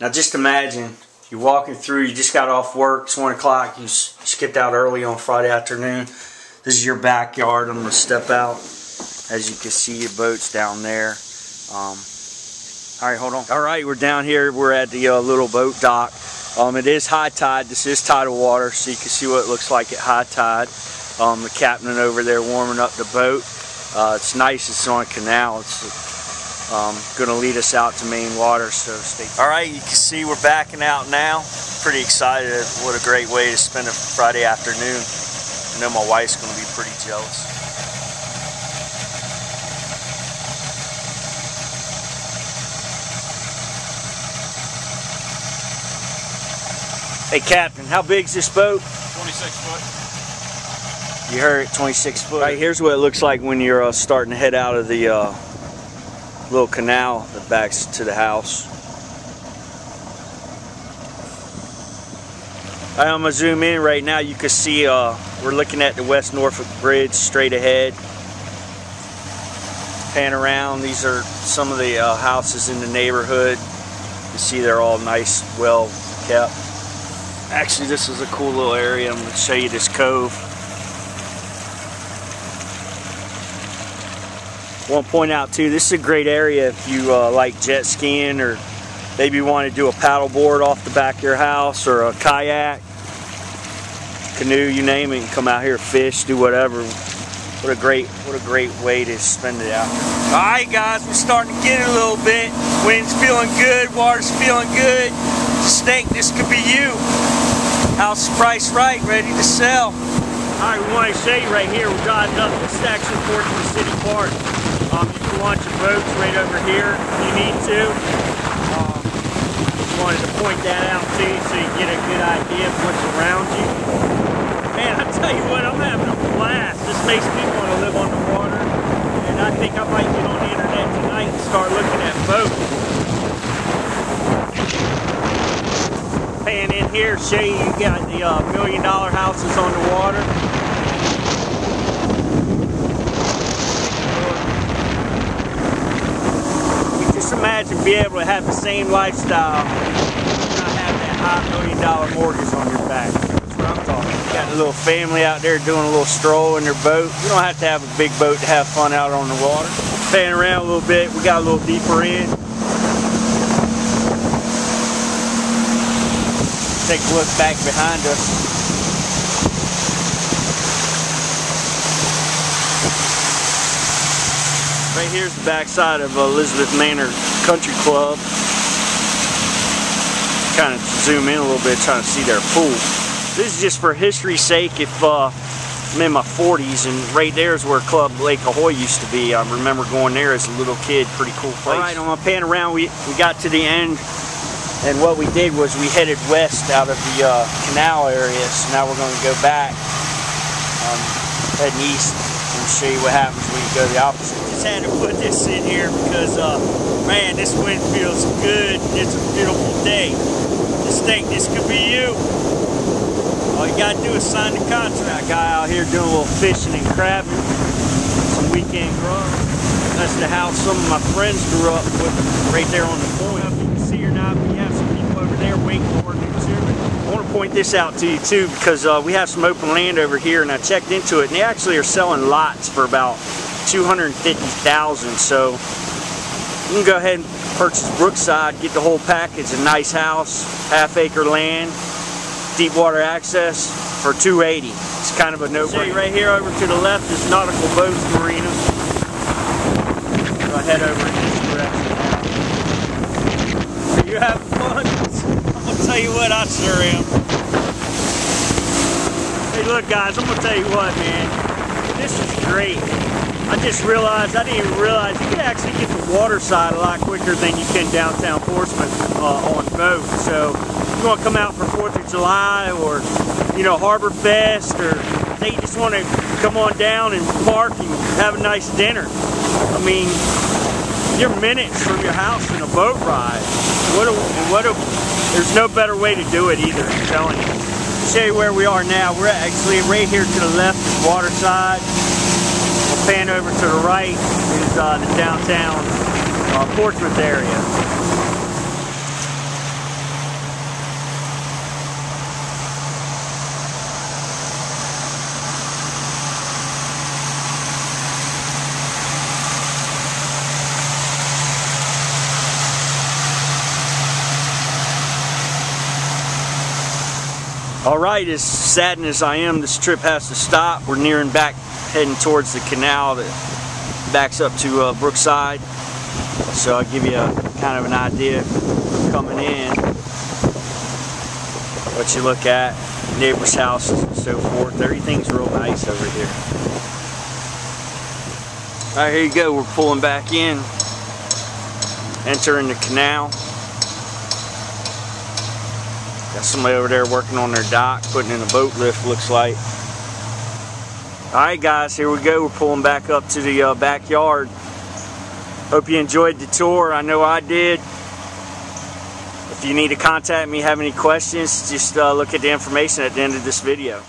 Now just imagine you're walking through, you just got off work, it's 1 o'clock, you skipped out early on Friday afternoon. This is your backyard. I'm going to step out. As you can see, your boat's down there. Um, all right, hold on. All right, we're down here. We're at the uh, little boat dock. Um, it is high tide. This is tidal water, so you can see what it looks like at high tide. Um, the captain over there warming up the boat. Uh, it's nice. It's on a canal. It's um, going to lead us out to main water, so stay tuned. All right, you can see we're backing out now. Pretty excited. What a great way to spend a Friday afternoon. I know my wife's going to be pretty jealous. Hey, Captain, how big's this boat? 26 foot. You heard it, 26 foot. All right, here's what it looks like when you're uh, starting to head out of the uh, little canal that backs to the house. I'm gonna zoom in right now. You can see uh, we're looking at the West Norfolk Bridge straight ahead. Pan around. These are some of the uh, houses in the neighborhood. You see they're all nice, well kept. Actually, this is a cool little area. I'm gonna show you this cove. Want to point out too, this is a great area if you uh, like jet skiing or maybe you want to do a paddle board off the back of your house or a kayak, canoe, you name it, come out here, fish, do whatever. What a great, what a great way to spend it out here. All right, guys, we're starting to get it a little bit. Wind's feeling good, water's feeling good. Snake, this could be you. House price right, ready to sell. All right, we want to show you right here. We're driving up. This is actually Portsmouth City Park. Um, you can launch your boats right over here if you need to. Um, just wanted to point that out to you so you get a good idea of what's around you. Man, I tell you what, I'm having a blast. This makes me want to live on the water. And I think I might get on the internet tonight and start looking at boats. Pan in here, show you you got the uh, million dollar houses on the water. Being able to have the same lifestyle and not have that high million dollar mortgage on your back. That's what I'm talking about. Got a little family out there doing a little stroll in their boat. You don't have to have a big boat to have fun out on the water. Fan around a little bit. We got a little deeper in. Take a look back behind us. Here's the backside of Elizabeth Manor Country Club. Kind of zoom in a little bit trying to see their pool. This is just for history's sake if uh, I'm in my 40s and right there is where Club Lake Ahoy used to be. I remember going there as a little kid, pretty cool place. All right, I'm gonna pan around. We, we got to the end and what we did was we headed west out of the uh, canal area. So now we're gonna go back, um, heading east you what happens when you go the opposite. Just had to put this in here because, uh, man, this wind feels good. It's a beautiful day. Just think this could be you. All you gotta do is sign the contract. Guy out here doing a little fishing and crabbing, some weekend grub. That's the house some of my friends grew up with, right there on the point. You can see or not, we have some people over there waiting for it I want to point this out to you too because uh, we have some open land over here and I checked into it and they actually are selling lots for about 250,000 so you can go ahead and purchase Brookside, get the whole package, a nice house, half acre land, deep water access for 280. It's kind of a no-brainer. Right here over to the left is Nautical Boats Marina. I head over in this direction. Are you having fun? Tell you what, I sure am. Hey, look, guys, I'm gonna tell you what, man. This is great. I just realized, I didn't even realize you can actually get the water side a lot quicker than you can downtown Portsmouth uh, on boat. So, you want to come out for 4th of July or, you know, Harbor Fest or they just want to come on down and park and have a nice dinner. I mean, you're minutes from your house in a boat ride. What a, what a there's no better way to do it either, I'm telling you. To show you where we are now, we're actually right here to the left is Waterside. We'll pan over to the right is uh, the downtown uh, Portsmouth area. All right, as saddened as I am, this trip has to stop. We're nearing back, heading towards the canal that backs up to uh, Brookside. So I'll give you a kind of an idea coming in. What you look at, neighbors' houses and so forth. Everything's real nice over here. All right, here you go. We're pulling back in, entering the canal. Got somebody over there working on their dock, putting in a boat lift, looks like. Alright guys, here we go. We're pulling back up to the uh, backyard. Hope you enjoyed the tour. I know I did. If you need to contact me, have any questions, just uh, look at the information at the end of this video.